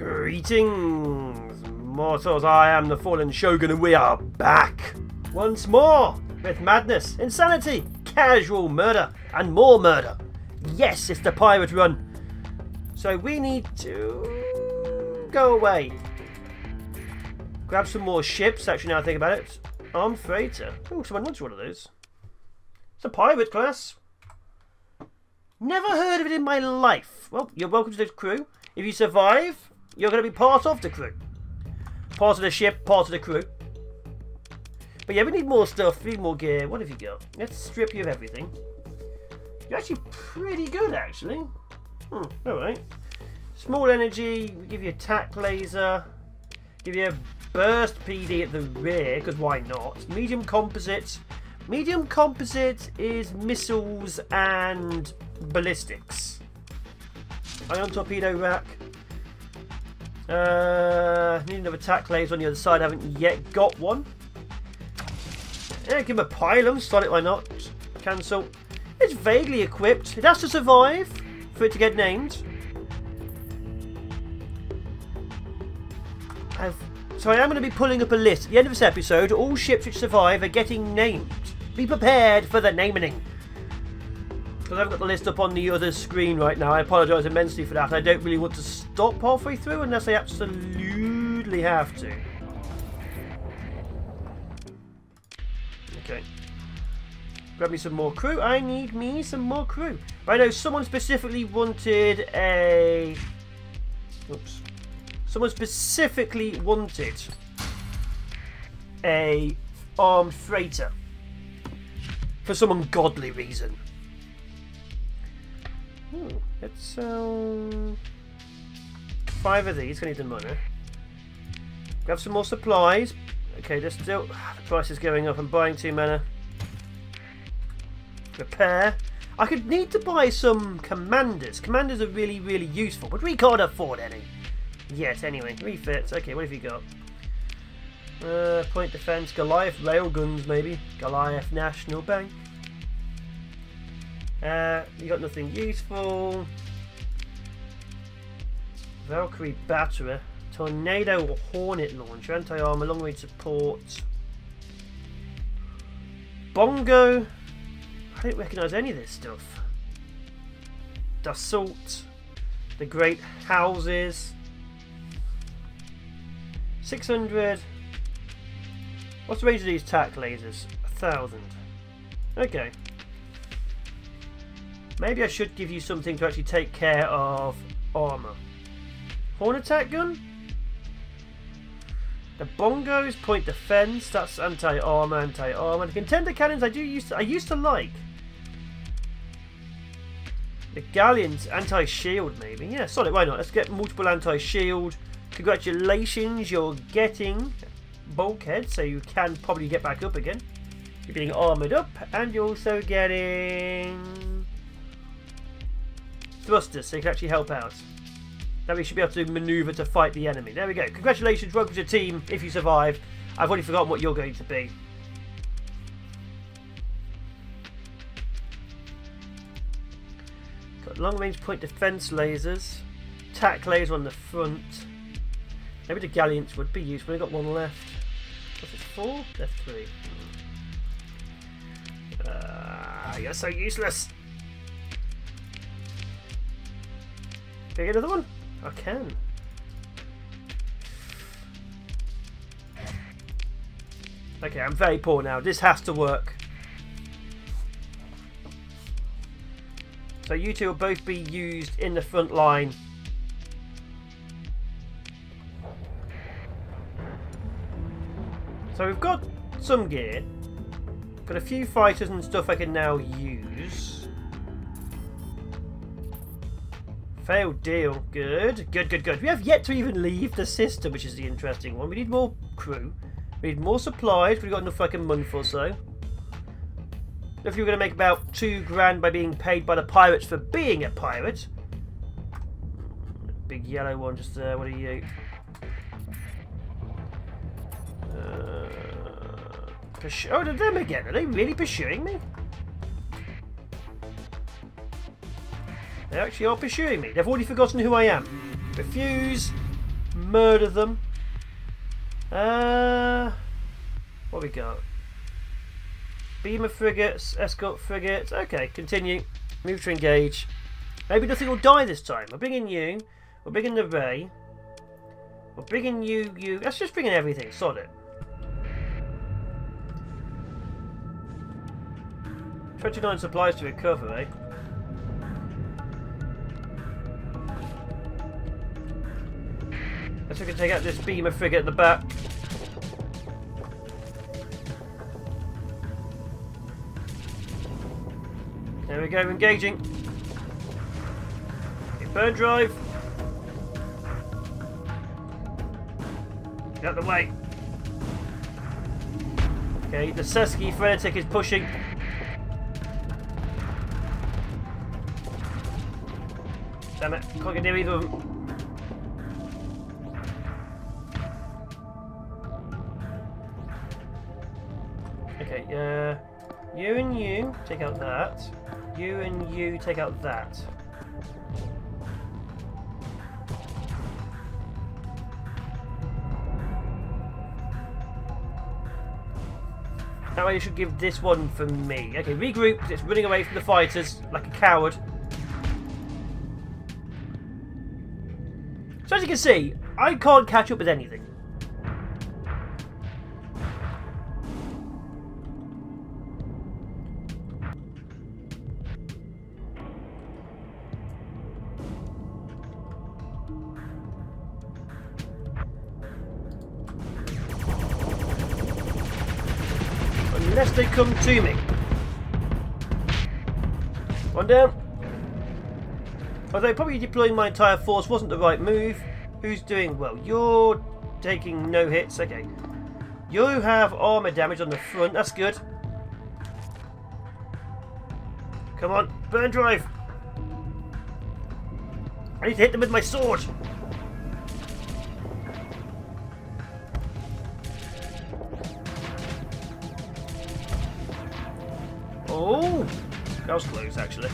Greetings, mortals. I am the fallen shogun, and we are back once more with madness, insanity, casual murder, and more murder. Yes, it's the pirate run. So we need to go away. Grab some more ships. Actually, now I think about it, armed freighter. Oh, someone wants one of those. It's a pirate class. Never heard of it in my life. Well, you're welcome to the crew. If you survive, you're going to be part of the crew. Part of the ship, part of the crew. But yeah, we need more stuff, we need more gear. What have you got? Let's strip you of everything. You're actually pretty good, actually. Hmm, alright. Small energy, we give you a laser. Give you a burst PD at the rear, because why not? Medium composite. Medium composite is missiles and ballistics. Ion torpedo rack. Uh, need another attack laser on the other side. I haven't yet got one. Yeah, give him a. Start it, why not? Cancel. It's vaguely equipped. It has to survive for it to get named. I've, so I am going to be pulling up a list. At the end of this episode, all ships which survive are getting named. Be prepared for the naming. Because I've got the list up on the other screen right now. I apologise immensely for that. I don't really want to stop halfway through unless I absolutely have to. Okay. Grab me some more crew. I need me some more crew. I know someone specifically wanted a... Oops. Someone specifically wanted a armed freighter for some ungodly reason. Ooh, let's sell five of these. Gonna need the money. Grab some more supplies. Okay, there's still the price is going up. I'm buying two mana. Repair. I could need to buy some commanders. Commanders are really, really useful, but we can't afford any. Yes, anyway, refits. Okay, what have you got? Uh, point defense, Goliath railguns, maybe. Goliath National Bank. Uh, you got nothing useful. Valkyrie battery, tornado or hornet launcher, anti-armor, long range support. Bongo. I don't recognise any of this stuff. Dassault. The great houses. 600. What's the range of these tack lasers? A thousand. Okay. Maybe I should give you something to actually take care of armour. Horn attack gun? The bongos point defense. That's anti-armor, anti-armor. The contender cannons I do used to, I used to like. The galleons anti-shield maybe. Yeah, solid. Why not? Let's get multiple anti-shield. Congratulations, you're getting bulkhead, so you can probably get back up again. You're being armored up, and you're also getting thrusters, so you can actually help out. That we should be able to maneuver to fight the enemy. There we go. Congratulations, welcome to the team. If you survive, I've already forgotten what you're going to be. Got long range point defense lasers, tack laser on the front. Maybe the galleons would be useful. We've got one left. What's it four? Left three. Uh, you're so useless. Can I get another one? I can. Okay, I'm very poor now. This has to work. So you two will both be used in the front line. So we've got some gear. Got a few fighters and stuff I can now use. Failed deal. Good. Good, good, good. We have yet to even leave the system, which is the interesting one. We need more crew. We need more supplies. We've got enough for like a month or so. If you're going to make about two grand by being paid by the pirates for being a pirate. Big yellow one just there. What are you? Uh, oh, them again. Are they really pursuing me? They actually are pursuing me. They've already forgotten who I am. Refuse. murder them. Uh, what we got? Beamer frigates, escort frigates. Okay, continue. Move to engage. Maybe nothing will die this time. We're bringing you. We're bringing the ray. We're bringing you. You. Let's just bring in everything. Sod it. Twenty-nine supplies to recover, eh? We can take out this beamer frigate at the back. There we go, engaging. Burn drive. Get out the way. Okay, the Seski Frenetic is pushing. Damn it, can't get near either of them. Take out that. You and you take out that. That way you should give this one for me. Okay, regroup. It's running away from the fighters like a coward. So as you can see, I can't catch up with anything. To me. One down. Although probably deploying my entire force wasn't the right move. Who's doing well? You're taking no hits. Okay. You have armor damage on the front. That's good. Come on. Burn drive. I need to hit them with my sword. Oh, that was close actually.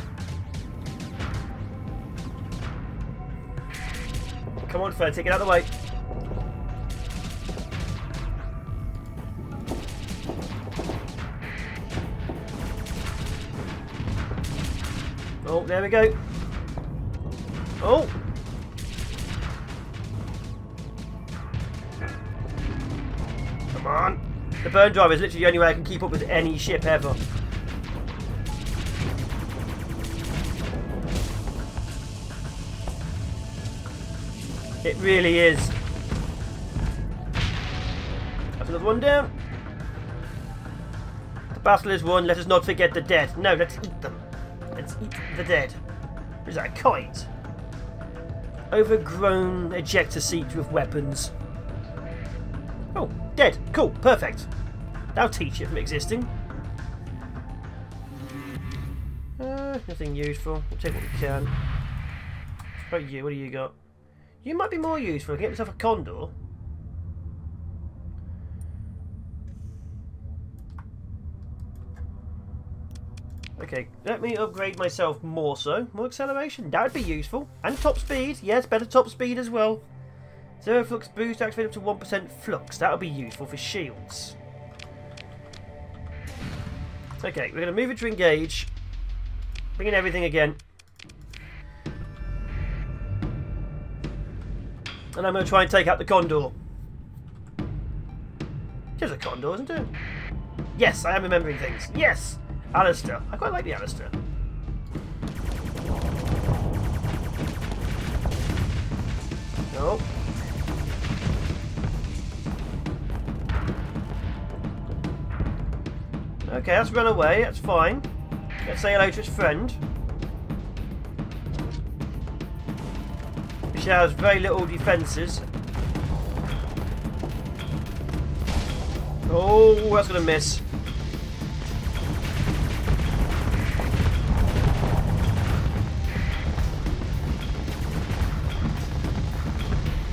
Come on, Fred, take it out of the way. Oh, there we go. Oh! Come on. The burn drive is literally the only way I can keep up with any ship ever. It really is. That's another one down. The battle is won. Let us not forget the dead. No, let's eat them. Let's eat the dead. Is that a kite? Overgrown ejector seat with weapons. Oh, dead. Cool. Perfect. That'll teach it from existing. Uh, nothing useful. We'll take what we can. What about you? What do you got? You might be more useful. Get myself a condor. Okay, let me upgrade myself more so. More acceleration. That would be useful. And top speed. Yes, better top speed as well. Zero flux boost activate up to 1% flux. That would be useful for shields. Okay, we're going to move it to engage. Bring in everything again. And I'm going to try and take out the Condor. There's a Condor, isn't it? Yes, I am remembering things. Yes! Alistair. I quite like the Alistair. No. Okay, that's run away. That's fine. Let's say hello to its friend. She has very little defences. Oh, that's going to miss.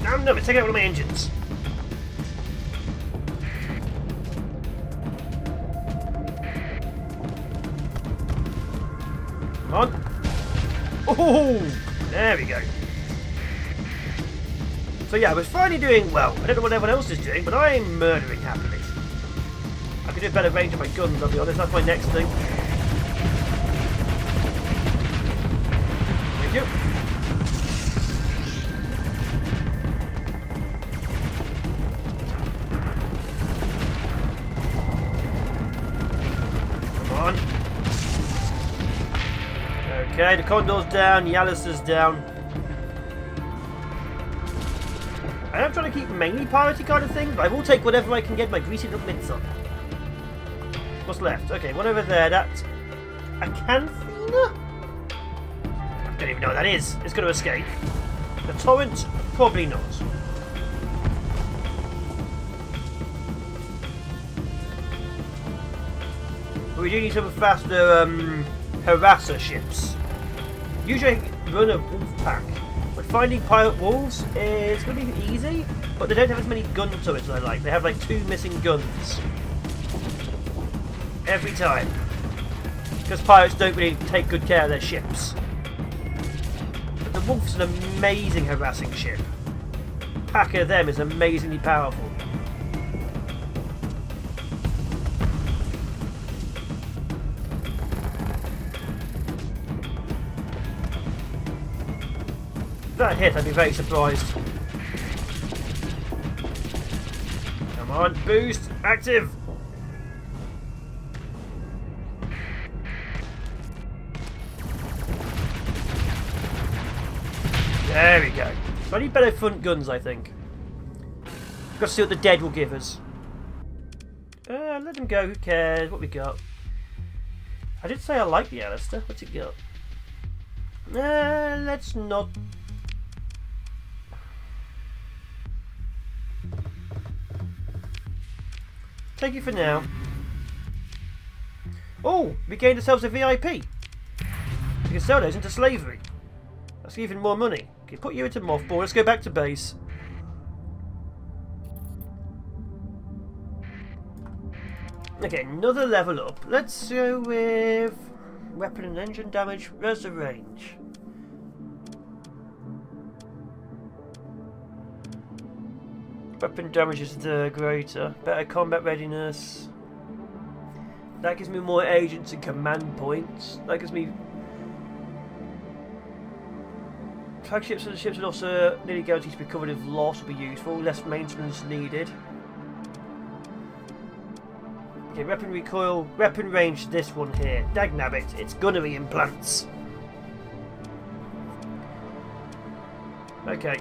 No, no, it's taking out one of my engines. Come on. Oh, there we go. So yeah, I was finally doing well. I don't know what everyone else is doing, but I am murdering happily. I could do a better range of my guns, I'll be honest. That's my next thing. Thank you. Come on. Okay, the Condor's down, Yalister's down. Mainly piratey kind of thing, but I will take whatever I can get my greasy little mitts on. What's left? Okay, one over there. That's a Canthina? I don't even know what that is. It's going to escape. The torrent? Probably not. But we do need some faster um, harasser ships. Usually run a wolf pack, but finding pirate wolves is going to be easy, but they don't have as many gun turrets as I like. They have like two missing guns. Every time. Because pirates don't really take good care of their ships. But the wolf's an amazing harassing ship. Pack of them is amazingly powerful. That hit, I'd be very surprised. On, boost, active! There we go. I need better front guns, I think. Got to see what the dead will give us. Uh, let them go, who cares? What we got? I did say I like the Alistair. What's it got? Uh, let's not Take you for now. Oh, we gained ourselves a VIP. We can sell those into slavery. That's even more money. Okay, put you into mothball. Let's go back to base. Okay, another level up. Let's go with weapon and engine damage. Where's the range? Weapon damage is the greater. Better combat readiness. That gives me more agents and command points. That gives me... Flagships and ships would also nearly guaranteed to be covered if loss would be useful. Less maintenance needed. Okay, weapon recoil, weapon range, this one here. Dagnabbit, it's gunnery implants. Okay.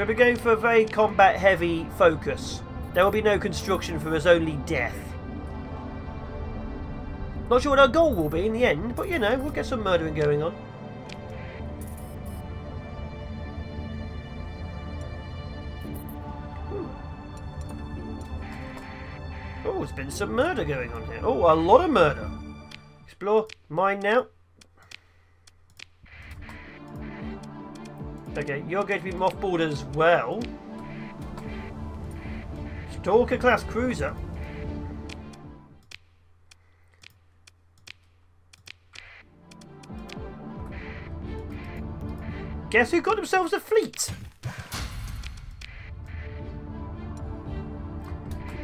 So we're going for a very combat heavy focus. There will be no construction for us, only death. Not sure what our goal will be in the end, but you know, we'll get some murdering going on. Hmm. Oh, there's been some murder going on here. Oh, a lot of murder. Explore. Mine now. Okay, you're going to be mothballed as well. Stalker class cruiser. Guess who got themselves a fleet?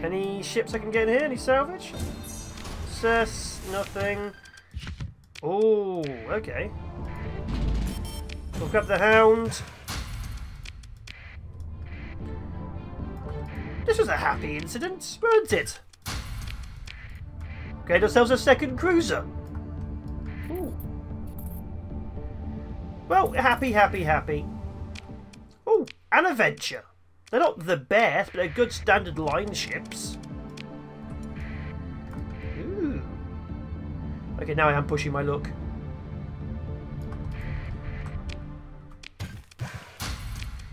Any ships I can get in here? Any salvage? Cess, nothing. Oh, okay. We'll grab the hound. This was a happy incident, weren't it? Get ourselves a second cruiser. Ooh. Well, happy, happy, happy. Oh, an adventure. They're not the best, but they're good standard line ships. Ooh. Okay, now I am pushing my luck.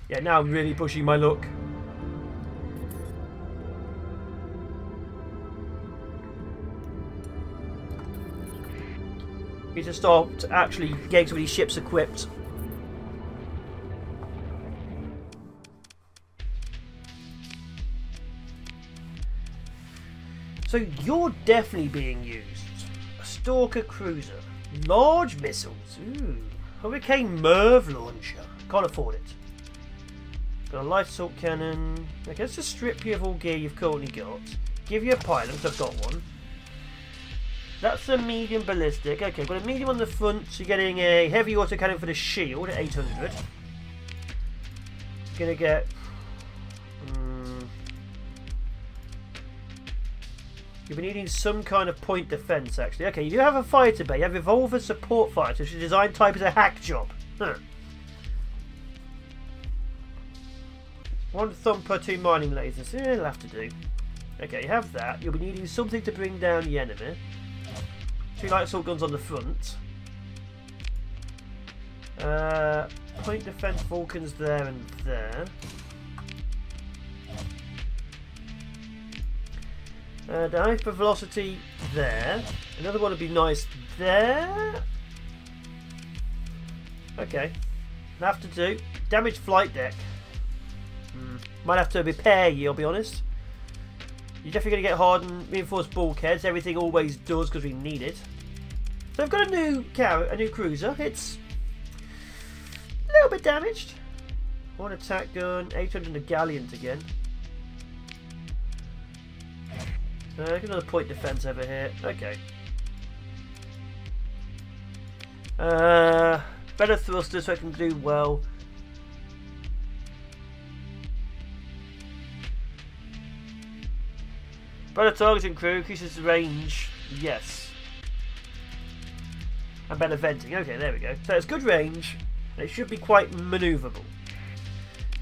Yeah, now I'm really pushing my luck. Need to start actually getting some of these ships equipped. So you're definitely being used. A Stalker cruiser. Large missiles. Ooh. Hurricane MIRV launcher. Can't afford it. Got a light assault cannon. Okay, let's just strip you of all gear you've currently got. Give you a pilot, because I've got one. That's a medium ballistic. Okay, got a medium on the front. So you're getting a heavy autocannon for the shield at 800. Gonna get... Um, you'll be needing some kind of point defense, actually. Okay, you do have a fighter bay. You have revolver support fighters. Your design type is a hack job. Huh. One thumper, two mining lasers. Yeah, it'll have to do. Okay, you have that. You'll be needing something to bring down the enemy. Two light assault guns on the front. Uh, point defense Vulcans there and there. Uh, hyper velocity there. Another one would be nice there. Okay. Have to do. Damage flight deck. Hmm. Might have to repair you, I'll be honest. You're definitely going to get hardened, reinforced bulkheads. Everything always does because we need it. So I've got a new car, a new cruiser. It's a little bit damaged. One attack gun, 800 a galleons again. Uh, another point defense over here. Okay. Uh, better thrusters so I can do well. Better targeting crew increases range. Yes. And better venting. Okay, there we go. So it's good range. And it should be quite manoeuvrable.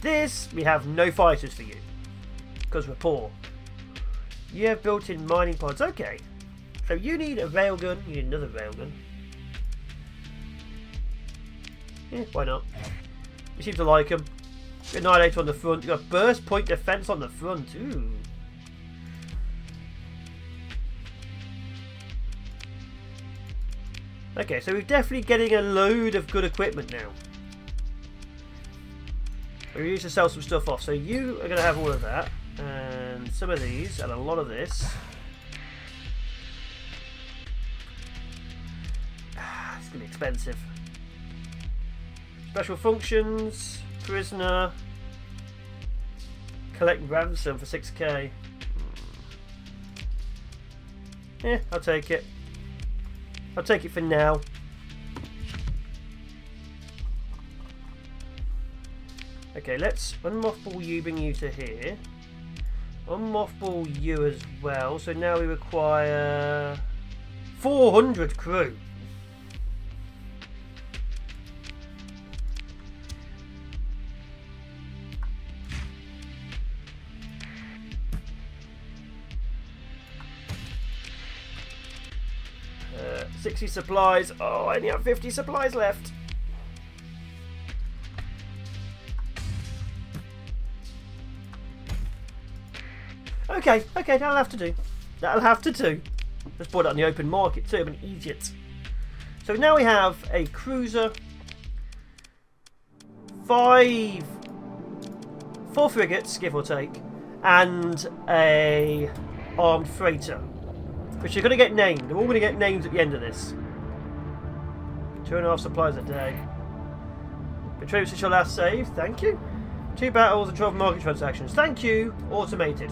This, we have no fighters for you. Because we're poor. You have built-in mining pods. Okay. So you need a railgun. You need another railgun. Yeah, why not? You seem to like them. Annihilator on the front. You got burst point defense on the front. Ooh. Okay, so we're definitely getting a load of good equipment now. We need to sell some stuff off. So you are going to have all of that. And some of these, and a lot of this. Ah, it's going to be expensive. Special functions, prisoner, collect ransom for 6k. Hmm. Yeah, I'll take it. I'll take it for now. Okay, let's unmothball you, bring you to here. Unmothball you as well. So now we require 400 crew. 60 supplies. Oh, I only have 50 supplies left. Okay, okay, that'll have to do. That'll have to do. Let's bought it on the open market too, I'm an idiot. So now we have a cruiser, five, four frigates, give or take, and a armed freighter, which are going to get named. They're all going to get names at the end of this. Two and a half supplies a day. Betrayal since your last save, thank you. Two battles and 12 market transactions, thank you. Automated.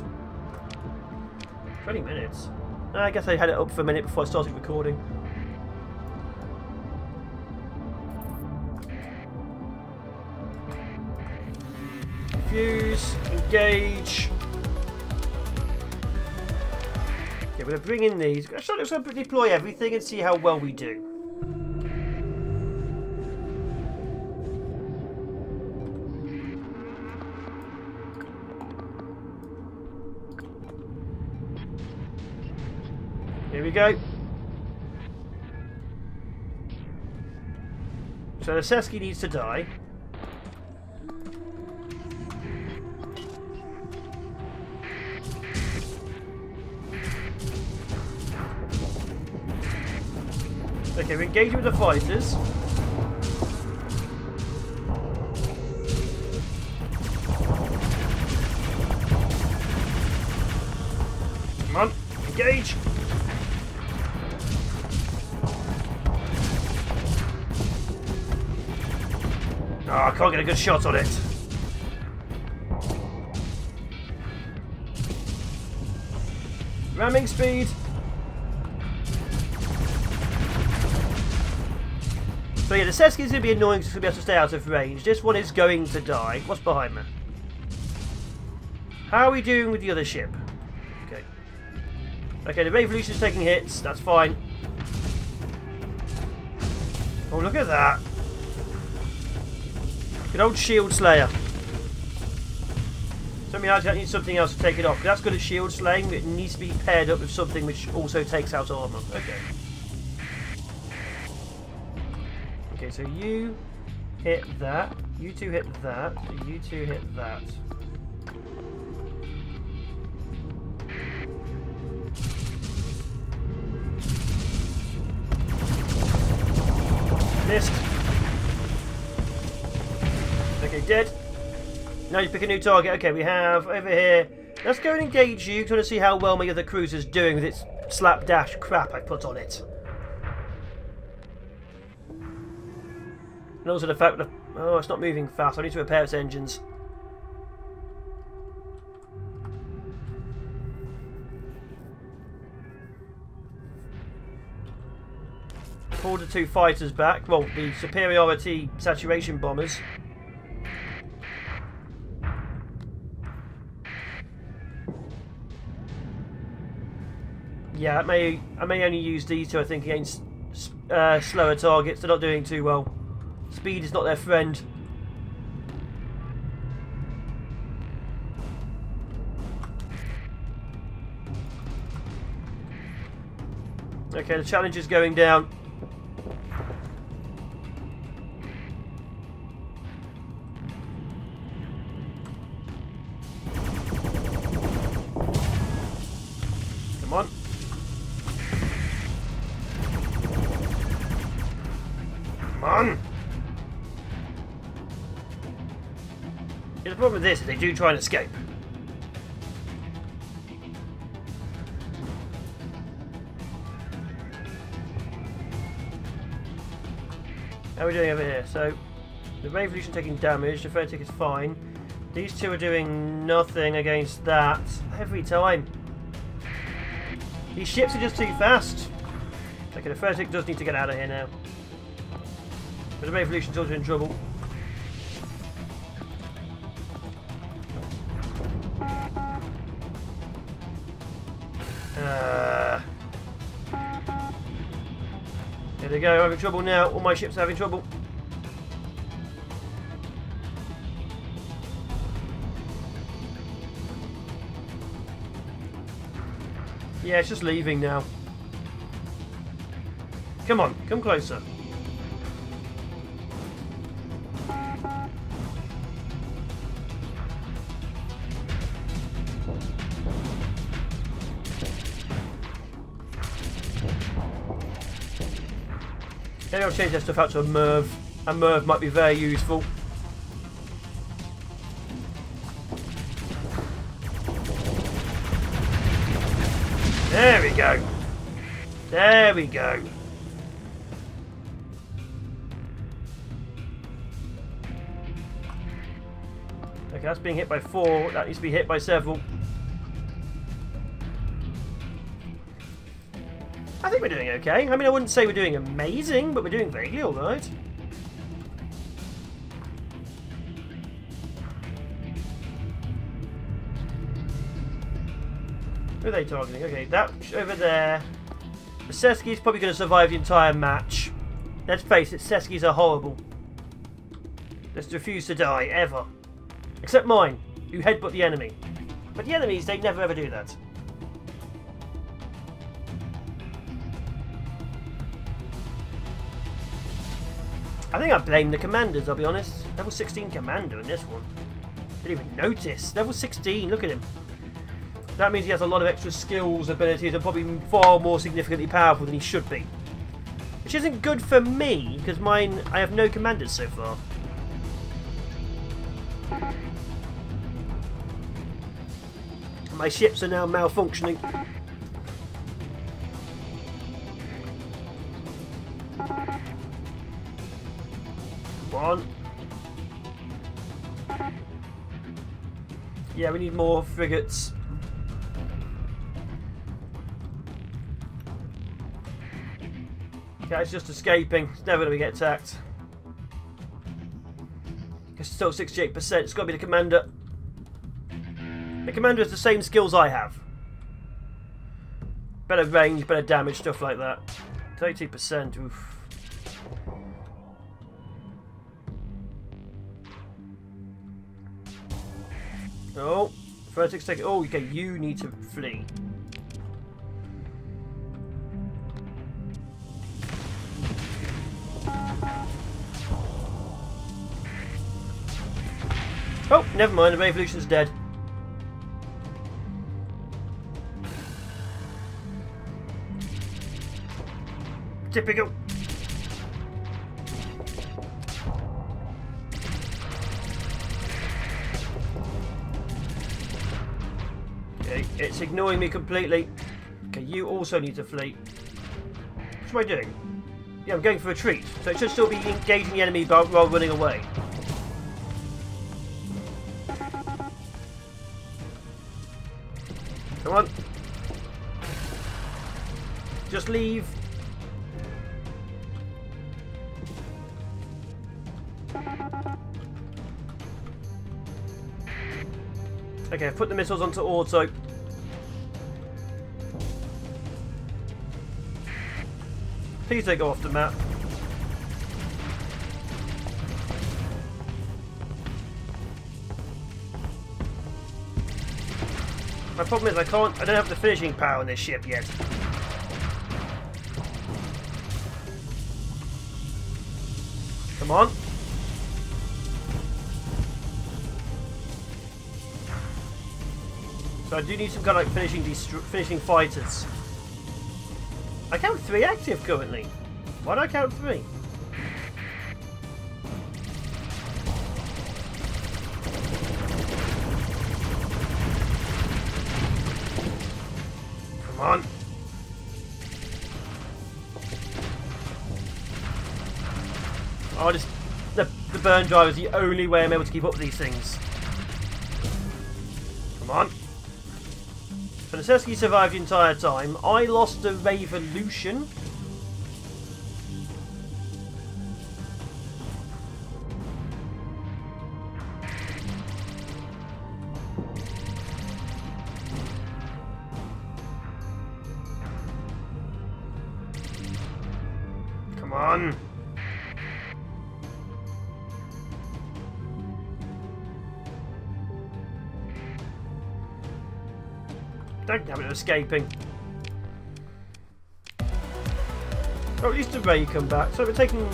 20 minutes. I guess I had it up for a minute before I started recording. Fuse, engage. Okay, we're going to bring in these. I'm going to deploy everything and see how well we do. Here we go. So the Seski needs to die. we're engaging with the fighters. Come on, engage! Oh, I can't get a good shot on it. Ramming speed! Yeah, the Seski's going to be annoying because it's going to be able to stay out of range. This one is going to die. What's behind me? How are we doing with the other ship? Okay. Okay, the Revolution's taking hits. That's fine. Oh, look at that. Good old Shield Slayer. So I need something else to take it off. That's good at shield slaying, but it needs to be paired up with something which also takes out armor. Okay. Okay, so you hit that. You two hit that. You two hit that. Missed. Okay, dead. Now you pick a new target. Okay, we have over here. Let's go and engage you. I want to see how well my other cruiser's doing with its slapdash crap I put on it. And also the fact that... Oh, it's not moving fast. I need to repair its engines. The two fighters back. Well, the superiority saturation bombers. Yeah, I may I may only use these two. I think against uh, slower targets. They're not doing too well. Speed is not their friend. Okay, the challenge is going down. Do try and escape. How are we doing over here? So, the Revolution taking damage, the Photic is fine. These two are doing nothing against that every time. These ships are just too fast. Okay, the Photic does need to get out of here now. But the Revolution's also in trouble. They go, having trouble now. All my ships are having trouble. Yeah, it's just leaving now. Come on, come closer. Change that stuff out to a MIRV. A MIRV might be very useful. There we go. There we go. Okay, that's being hit by four. That needs to be hit by several. I think we're doing okay. I mean, I wouldn't say we're doing amazing, but we're doing vaguely alright. Who are they targeting? Okay, that over there. The Seski's probably going to survive the entire match. Let's face it, Seski's are horrible. Just refuse to die, ever. Except mine, who headbutt the enemy. But the enemies, they never ever do that. I think I blame the commanders, I'll be honest. Level 16 commander in this one. Didn't even notice. Level 16, look at him. That means he has a lot of extra skills, abilities, and probably far more significantly powerful than he should be. Which isn't good for me, because mine, I have no commanders so far. My ships are now malfunctioning. on. Yeah, we need more frigates. Okay, it's just escaping. It's never going to get attacked. It's still 68%. It's got to be the commander. The commander has the same skills I have. Better range, better damage, stuff like that. 30%, oof. Oh, Vertex take Oh, okay, you need to flee. Oh, never mind, the Revolution's dead. Typical. It's ignoring me completely. Okay, you also need to flee. What am I doing? Yeah, I'm going for a retreat, so it should still be engaging the enemy while running away. Come on. Just leave. Okay, put the missiles onto auto. Please don't go off the map. My problem is I can't, I don't have the finishing power on this ship yet. Come on. So I do need some kind of like finishing finishing fighters. Count three active currently. Why do I count three? Come on. Oh, just the the burn drive is the only way I'm able to keep up with these things. Penseski survived the entire time. I lost the Revolution. Come on. Don't damn it, escaping. Oh, at least the Ray come back. So we're taking...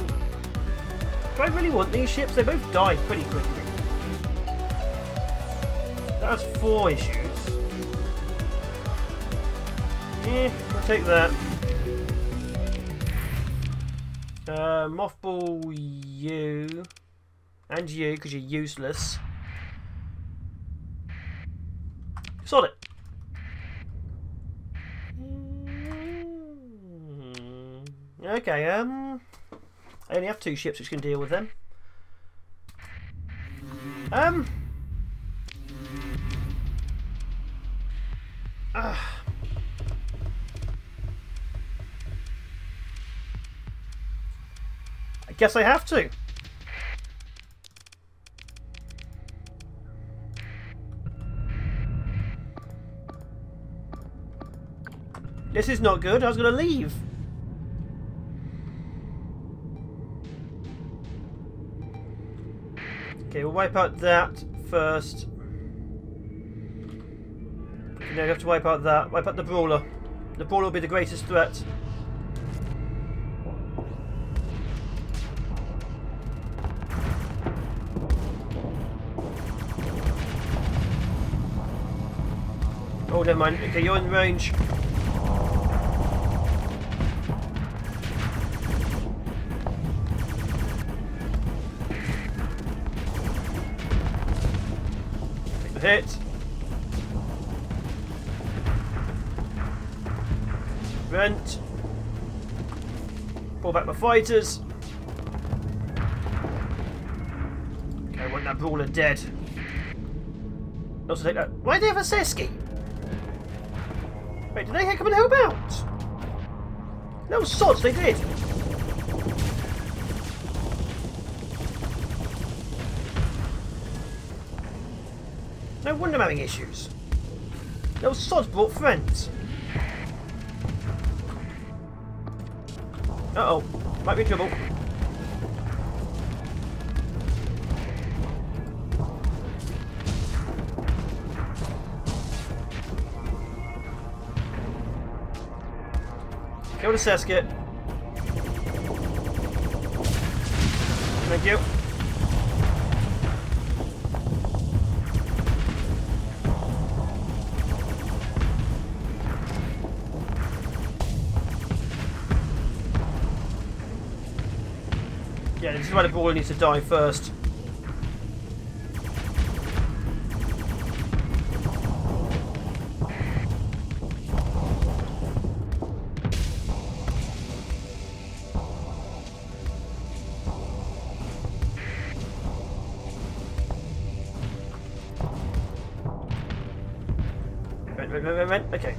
Do I really want these ships? They both die pretty quickly. That's four issues. Yeah, we'll take that. Uh, mothball you. And you, because you're useless. Solid. Okay, um... I only have two ships which can deal with them. Um... Uh, I guess I have to. This is not good. I was going to leave. Okay, we'll wipe out that first. Now you have to wipe out that. Wipe out the Brawler. The Brawler will be the greatest threat. Oh, never mind. Okay, you're in range. Hit. Vent. Pull back my fighters. Okay, I want that brawler dead. Also take that. Why do they have a Seski? Wait, did they come and help out? No sods, they did! No wonder I'm having issues. No sods brought friends. Uh-oh. Might be trouble. Go to Sesket. Thank you. This is why the brawler needs to die first. Okay.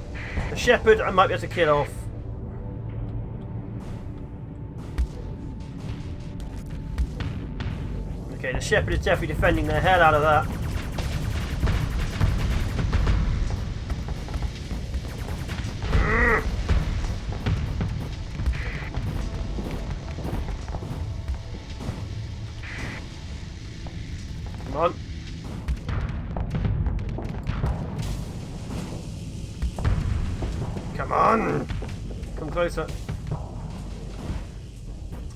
The shepherd I might be able to kill off. Shepherd is definitely defending the hell out of that. Come on. Come on! Come closer.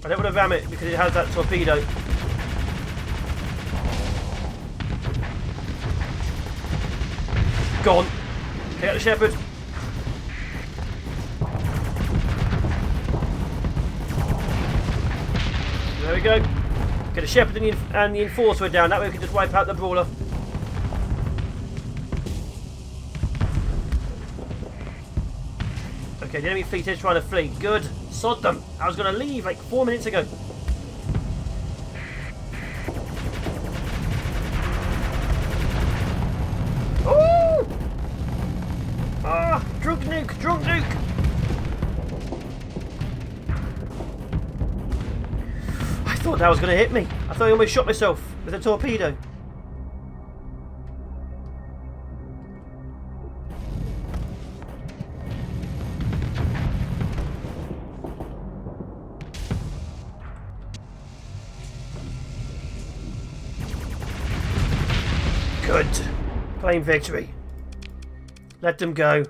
I don't want to ram it because it has that torpedo. Gone. Out the shepherd. There we go. Get the shepherd and the, and the enforcer down. That way we can just wipe out the brawler. Okay, the enemy fleet is trying to flee. Good. Sod them. I was going to leave like four minutes ago. That was going to hit me. I thought I almost shot myself with a torpedo. Good. Claim victory. Let them go.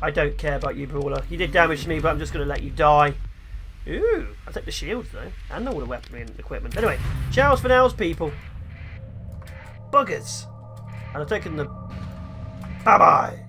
I don't care about you, Brawler. You did damage to me, but I'm just going to let you die. Ooh, I'll take the shields, though. And all the weaponry and equipment. Anyway, chows for nows, people. Buggers. And I've taken the... Bye-bye.